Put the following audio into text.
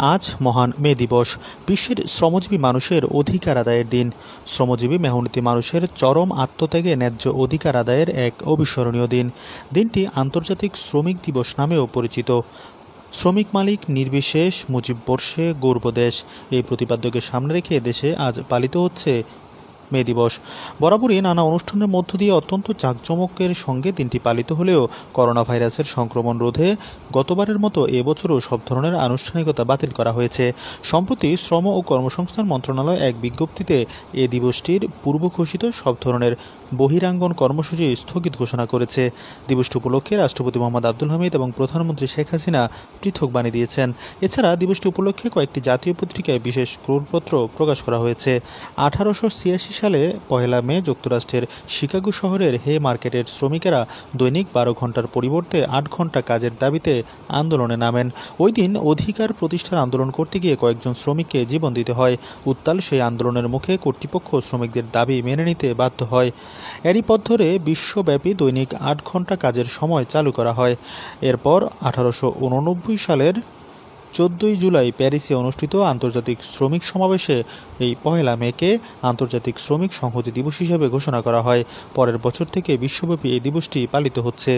আজ মহান মে দিবস। বিশ্বের শ্রমজীবী মানুষের অধিকার আদায়ের দিন। শ্রমজীবী মেহনতি মানুষের চরম আত্মত্যাগে ন্যায্য অধিকার আদায়ের এক অবিস্মরণীয় দিন। দিনটি আন্তর্জাতিক শ্রমিক দিবস নামেও পরিচিত। শ্রমিক মালিক নির্বিশেষ মুজিব বর্ষে গর্বদেশ এই প্রতিপাদ্যকে সামনে রেখে দেশে আজ পালিত হচ্ছে মে দিবস। বরাবরই নানা অনুষ্ঠানের মধ্য দিয়ে অত্যন্ত জাঁকজমকের সঙ্গে দিনটি পালিত হলেও করোনা ভাইরাসের সংক্রমণ রোধে গতবারের মতো এবছরও সব ধরনের আনুষ্ঠানিকতা বাতিল করা হয়েছে। সম্প্রতি শ্রম ও কর্মসংস্থান মন্ত্রণালয় এক বিজ্ঞপ্তিতে এ দিবসটির পূর্ব ঘোষিত সব ধরনের বহিরাঙ্গন কর্মসূচি স্থগিত ঘোষণা করেছে। দিবসটি উপলক্ষে রাষ্ট্রপতি মোহাম্মদ আব্দুল হামিদ এবং প্রধানমন্ত্রী শেখ হাসিনা পৃথক বাণী দিয়েছেন। এছাড়া দিবসটি উপলক্ষে কয়েকটি জাতীয় পত্রিকায় বিশেষ ক্রোড়পত্র প্রকাশ করা হয়েছে। আঠারোশো ছিয়াশি সালে পহেলা মে যুক্তরাষ্ট্রের শিকাগো শহরের হে মার্কেটের শ্রমিকেরা দৈনিক বারো ঘণ্টার পরিবর্তে আট ঘণ্টা কাজের দাবিতে আন্দোলনে নামেন। ওই দিন অধিকার প্রতিষ্ঠার আন্দোলন করতে গিয়ে কয়েকজন শ্রমিককে জীবন দিতে হয়। উত্তাল সেই আন্দোলনের মুখে কর্তৃপক্ষ শ্রমিকদের দাবি মেনে নিতে বাধ্য হয়। এরই পথ ধরে বিশ্বব্যাপী দৈনিক আট ঘণ্টা কাজের সময় চালু করা হয়। এরপর আঠারোশো উননব্বই সালের চোদ্দই জুলাই প্যারিসে অনুষ্ঠিত আন্তর্জাতিক শ্রমিক সমাবেশে এই পহেলা মেকে আন্তর্জাতিক শ্রমিক সংহতি দিবস হিসেবে ঘোষণা করা হয়। পরের বছর থেকে বিশ্বব্যাপী এই দিবসটি পালিত হচ্ছে।